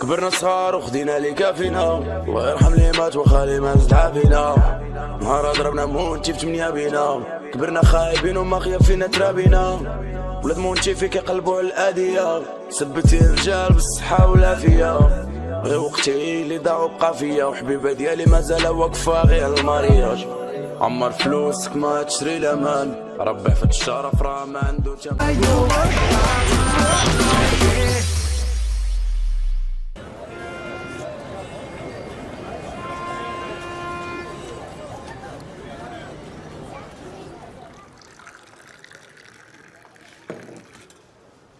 كبرنا صغار وخدينا اللي كافينا. الله يرحم اللي مات وخالي ما زدع فينا نهار ضربنا مونتي في تمنيا بينا. كبرنا خايبين وما خيافين ترابينا. ولاد مونتي فيك يقلبوا على الاديه سبتي الرجال بالصحة والعافية. غير وقتي اللي ضاع وبقى فيا وحبيبة ديالي مازال واقفة غير المارياج عمر فلوسك ما تشري الامان ربي في الشرف راه ما عنده تمن.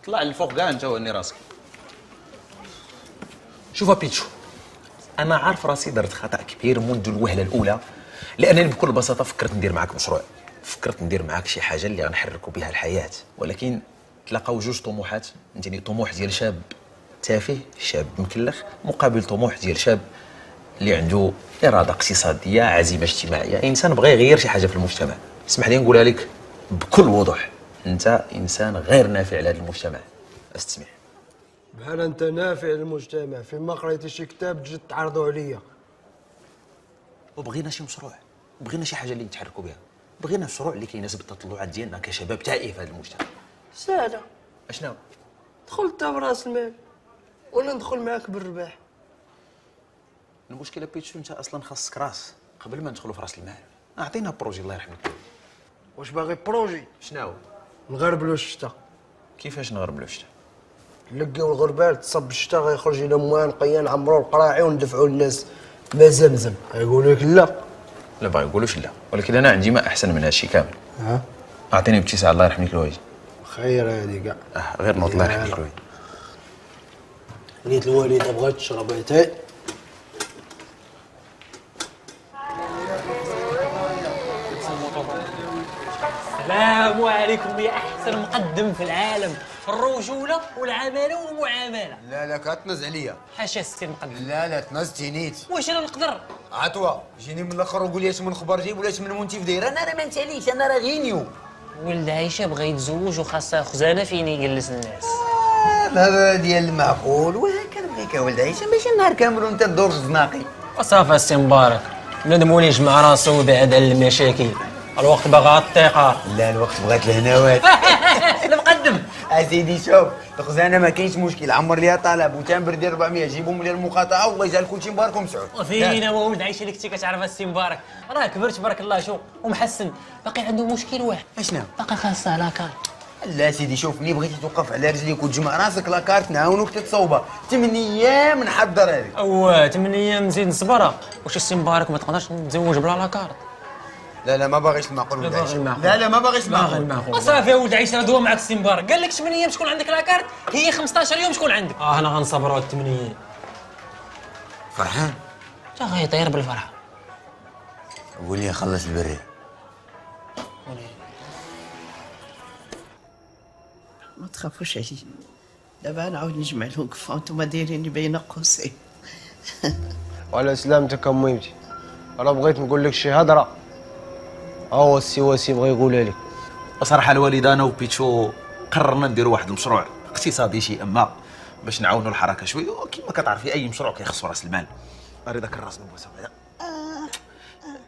طلع للفوق كاع انت واني راسك. شوف بيتشو أنا عارف راسي درت خطأ كبير منذ الوهلة الأولى لأنني بكل بساطة فكرت ندير معاك مشروع. فكرت ندير معاك شي حاجة اللي غنحركوا بها الحياة. ولكن تلاقاو جوج طموحات. فهمتيني طموح ديال شاب تافه شاب مكلخ مقابل طموح ديال شاب اللي عنده إرادة اقتصادية عزيمة اجتماعية. إنسان بغى يغير شي حاجة في المجتمع. اسمح لي نقولها لك بكل وضوح. أنت إنسان غير نافع لهذا المجتمع. استسمع بحال أنت نافع للمجتمع؟ فيما قريتي شي كتاب تجي تعرضوا عليا. وبغينا شي مشروع. بغينا شي حاجة اللي نتحركوا بها. بغينا مشروع اللي كيناسب التطلعات ديالنا كشباب تائه في هذا المجتمع. سهله أشنو؟ دخل انت براس المال. ولا ندخل معاك بالرباح المشكلة بيتشو انت أصلا خاصك راس. قبل ما ندخلوا في راس المال. أعطينا projet الله يرحمك واش باغي projet؟ شنو نغربلوا الشتا. كيفاش نغربلوا الشتا؟ نلقاو الغربال تصب الشتا غيخرج لنا ماء نقيا نعمروا القراعي وندفعوا للناس. ما زمزم. يقول لك لا. لا باغي يقولوش لا. ولكن أنا عندي ما أحسن من هذا الشيء كامل. ها؟ أعطيني بالتساع الله يرحمك الوالد خير هذه كاع. آه غير نوض الله يرحمك الوالد وليت الوالده بغات تشرب اتاي السلام عليكم يا أحسن مقدم في العالم الرجولة والعمالة والمعاملة. لا لا كتنز عليا. حاشا السي المقدم لا لا تنز تينيت واش أنا نقدر؟ عطوة جيني من الآخر وقول لي اش من خبر جيب ولا اش من منتف داير. أنا راه ما نساليش أنا راه غينيو ولد عايشة بغى يتزوج وخاصها خزانه فين يجلس الناس. هذا ديال المعقول. وهكا بغيك يا ولد عيشه ماشي النهار كامل وأنت تدور في الزناقي. وصافي السي مبارك. بنادم ولي يجمع راسو ويبعد على المشاكل. الوقت باغا الثقه لا الوقت بغات الهناوات المقدم أسيدي شوف الخزانة ما كاينش مشكل. عمر ليها طلب و timbre ديال 400 جيبهم لي المقاطعة والله يجعل كلشي مبارك ومسعود وفينا ولد عايشه اللي كنتي كتعرف السي مبارك. راه كبر تبارك الله شو ومحسن. باقي عنده مشكل واحد. أشنو؟ باقي خاصة la carte لا سيدي شوف ملي بغيتي توقف على رجليك وتجمع راسك la carte نعاونوك تتصوبها ثمان أيام نحضر هذيك. أوه 8 أيام نزيد نصبرها واش السي مبارك ما تقدرش نتزوج بلا la carte لا لا ما باغيش المعقول ولد المعقول. لا لا ما باغيش باغي المعقول. صافي يا ولد عيشه دوا معك السي مبارك قال لك 8 أيام شكون عندك la carte؟ هي 15 يوم شكون عندك؟ آه أنا غنصبروا 8 أيام فرحان؟ تا غيطير بالفرحة. قول لي خلص البري ما تخافوش علي. دابا نعاود نجمع الوقفة وأنتم دايريني بين قوسين. وعلى سلامتك اميمتي أنا بغيت نقول لك شي هضرة. هو السي واسي بغى يقولها لك. بصراحه الوالد أنا وبيتشو قررنا نديروا واحد المشروع اقتصادي شيء ما باش نعاونوا الحركة شوية وكما كتعرفي أي مشروع كيخصو رأس المال. أري ذاك الراس من بوسه بعدا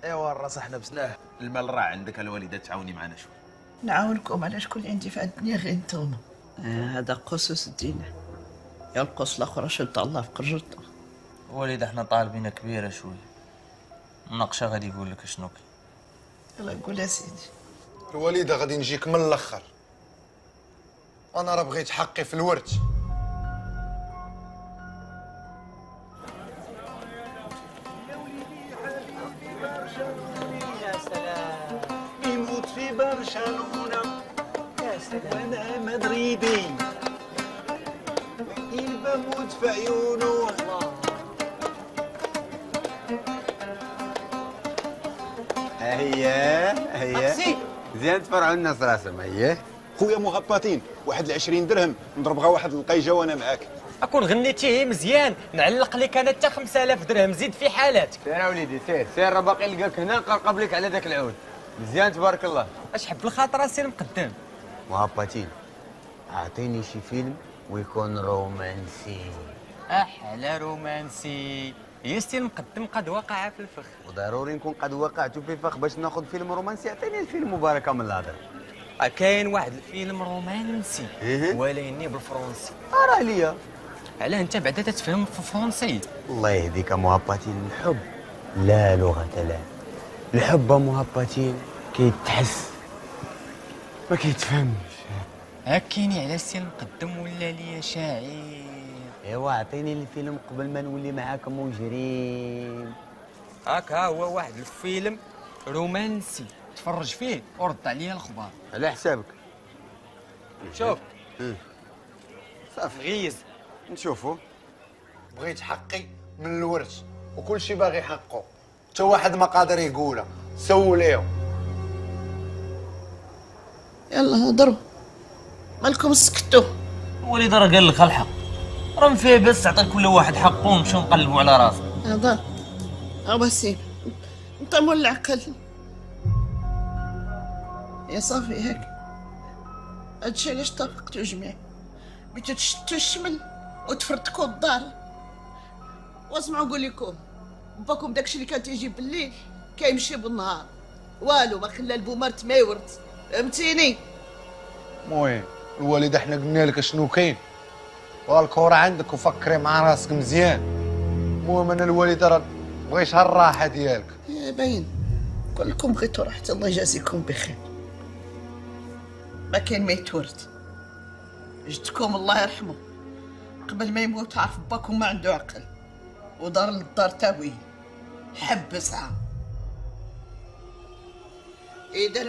أيوا الراس إحنا بسناه. المال راه عندك الوالدة تعاوني معنا شوية نعاونكم على شكون عندي في هاد الدنيا غير نتوما. آه هذا قصص الدين. يا القص الأخرى شد الله في قرجتنا وليد إحنا طالبين كبيرة شوي. مناقشة غادي يقول لك شنو كاين يلا قول يا سيدي. الوالده غادي نجيك من الأخر. أنا راه بغيت حقي في الورث برشلونة. يا سلام أنا مدريدي. اللي بموت في عيونه. هيا هيا أقسي. زين تفرعوا الناس راسهم هيا خويا مغبطين واحد العشرين درهم. نضربها واحد القيجة وأنا معاك. أكون غنيتيه مزيان. نعلق لك أنا حتى 5000 درهم. زيد في حالاتك سير وليدي سير. سير راه باقي نلقاك هنا. نقرقب لك على ذاك العود. مزيان تبارك الله. أش حب الخاطر السي المقدم مهبطين أعطيني شي فيلم ويكون رومانسي. أحلى رومانسي. هي ستيل مقدم قد وقع في الفخ. وضروري نكون قد وقعت في فخ باش ناخذ فيلم رومانسي. عطيني الفيلم مبارك من الهضر آه، كاين واحد الفيلم رومانسي. إيه. ولكن بالفرنسي أرى ليا علاه أنت بعدا تتفهم في فرنسي. الله يهديك مهبطين الحب لا لغة له. الحب مهبطين كيتحس ما كيتفهمش هكيني على ستيل مقدم ولا ليا شاعر؟ ايوا عطيني الفيلم قبل ما نولي معاك مجرم. هاكا هو واحد الفيلم رومانسي. تفرج فيه ورد عليا الخبار على حسابك. شوف. صافي. غيز نشوفوا بغيت حقي من الورث وكل شيء باغي حقه. حتى واحد ما قادر يقولها سوليهم يلا هضروا مالكم سكتوا وليد راه قال لك الحق. راه ما فيه بس عطى كل واحد حقه ونمشيو نقلبوا على راسنا هذا. وسيم أنت مول العقل يا صافي هيك. هادشي علاش اتفقتوا جميع؟ بغيتو تشتوا الشمل وتفرتكوا الدار واسمعوا نقول لكم باكم داكشي اللي كان تيجي بالليل كيمشي بالنهار. والو ما خلى البومرت ما يورد. فهمتيني؟ المهم الوالد إحنا قلنا لك شنو كاين؟ والكورة عندك وفكري مع راسك مزيان. المهم أنا الوالد راه بغيت هالراحة ديالك. يا باين. كلكم بغيتوا راحة الله يجازيكم بخير. ما كاين ما يتورد. جدكم الله يرحمه. قبل ما يموت عرف باكم ما عنده عقل. ودار للدار تاوي. حب ساعة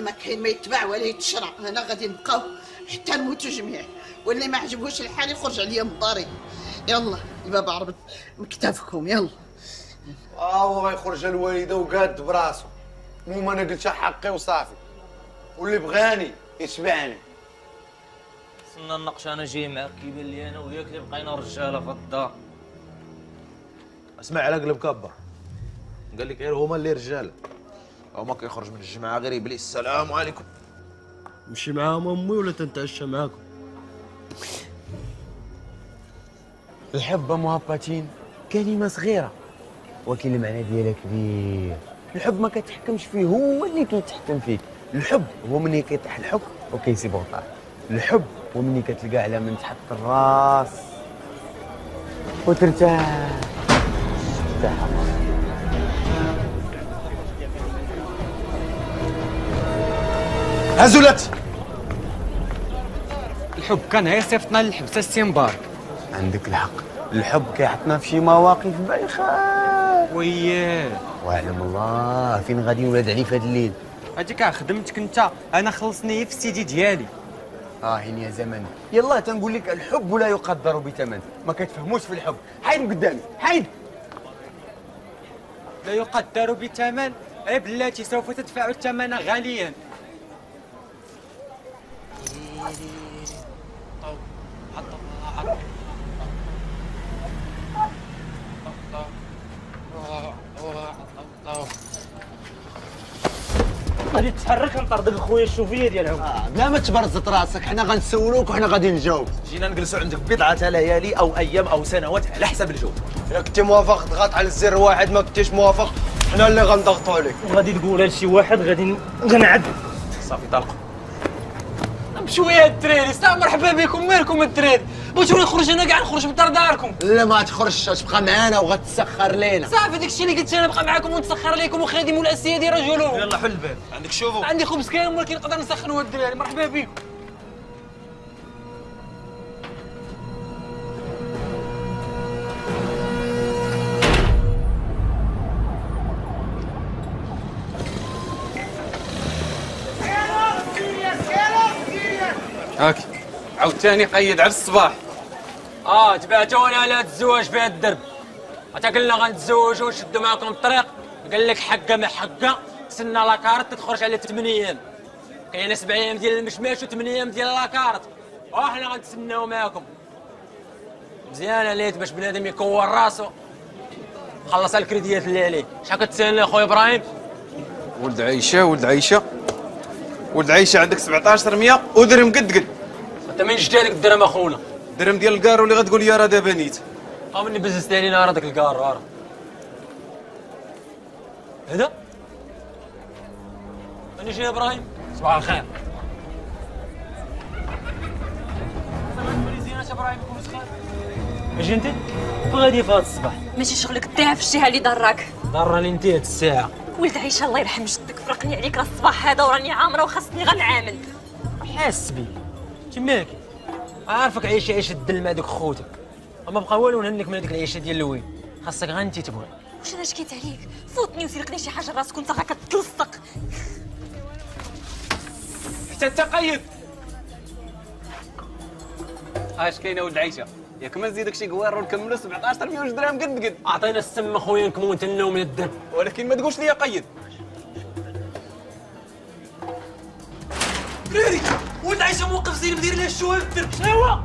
ما كاين ما يتباع ولا يتشرع هنا غادي نبقاو حتى نموتوا جميع واللي ما عجبوش الحال يخرج عليا من داري يلا الباب عربت مكتافكم يلا. آه هو غيخرج الوالدة وقاد براسو. المهم أنا قلت حقي وصافي. واللي بغاني يتبعني. صرنا النقش أنا جاي معاك كيبان لي أنا وياك اللي بقينا رجاله في الدار. اسمع على قلب كبر. قال لك غير هما اللي رجال هما كيخرج من الجماعة غير ابليس السلام عليكم. نمشي معاهم أمي ولا تنتعشى معاكم؟ الحب مهبطين. كلمة صغيرة. ولكن المعنى ديالها كبير. الحب ما كتحكمش فيه. هو اللي كيتحكم فيك. الحب هو مني كيطيح الحب وكيسيب غطاه الحب هو مني كتلقى على من تحط الراس. وترتاح. ترتاح. هزلت. الحب كان هي صيفطنا للحبسه السيمبار عندك الحق. الحب كيحطنا في شي مواقف بايخة. وياه. واعلم الله فين غادي ولاد علي في هذا الليل هاديك خدمتك انت. أنا خلصني في السيدي ديالي. آه يا زمن. يلا تنقول لك الحب لا يقدر بثمن. ما كتفهموش في الحب. حيد من قدامي. حيد. لا يقدر بثمن. اي بلاتي سوف تدفع الثمن غاليا. غادي تحرك نطردك خويا الشوفية ديالهم. بلا ما تبرزط راسك. حنا غنسولوك وحنا غادي نجاوب. جينا نجلسوا عندك بضعة ليالي أو أيام أو سنوات على حسب الجو. إلا كنتي موافق تضغط على الزر واحد ما كنتيش موافق حنا اللي غنضغطوا عليك. وغادي تقولها لشي واحد غادي غنعد. صافي طلقوا. بشوية الدراري ستا مرحبا بكم. مالكم الدراري بغيتو نخرج أنا كاع نخرج من دار داركم. لا ما تخرجش تبقى معانا وغتسخر لينا. صافي داكشي اللي قلت أنا نبقى معاكم ونتسخر عليكم وخادم الاسيادي رجلهم. يلا حل الباب. عندك شوفوا عندي خبز كاين ولكن نقدر نسخنوا الدراري. مرحبا بكم. هاك عاوتاني قيد على الصباح. آه تبعتوني على الزواج في هاد الدرب. حتى قلنا غنتزوجوا ونشدوا معاكم الطريق. قال لك حقة ما حقة. سنة لاكارت تخرج على 8 أيام. كاينة 7 أيام ديال المشماش و8 أيام ديال لاكارت وحنا غنتسناو معاكم. مزيانة ليت باش بنادم يكور راسو. خلص الكريديات اللي عليه. شحال كتسألني أخويا إبراهيم؟ ولد عيشه ولد عيشه ولد عيشه عندك 17 100 ودرهم قد قد. أنت من جدالك الدرهم أخونا؟ الدرهم ديال الكارو اللي غتقول لي راه دابا نيت. أو مني بززت علينا راه داك الكار راه هذا أنا جاي إبراهيم. صباح الخير. أجي أنت؟ غادي في هذا الصباح. ماشي شغلك تضيع في الجهة اللي ضرك ضرني أنت هاد الساعة. ولد عيشه الله يرحم جدك فرقني عليك راه الصباح هذا وراني عامرة وخاصني غنعامل. حاس بي تماك عارفك عيشه عيشة الدل مع دوك خوتك. وما بقى والو نهنك من هذيك العيشة ديال الوين خاصك غير انت تبغي. واش أنا شكيت عليك؟ فوتني وسرقني شي حاجة راسك وانت راه كتلصق حتى تقيد اش كاينة ولد عيشة. ياك ما نزيدك شي قوار ونكملوا 17 مليون درهم قد قد. أعطينا السم أخويا نكمو نتناو من الدم ولكن ما تقولش لي قيد. دراري ولد عيشه موقف زين مدير ليه الشوهه في الدرب شنو هو؟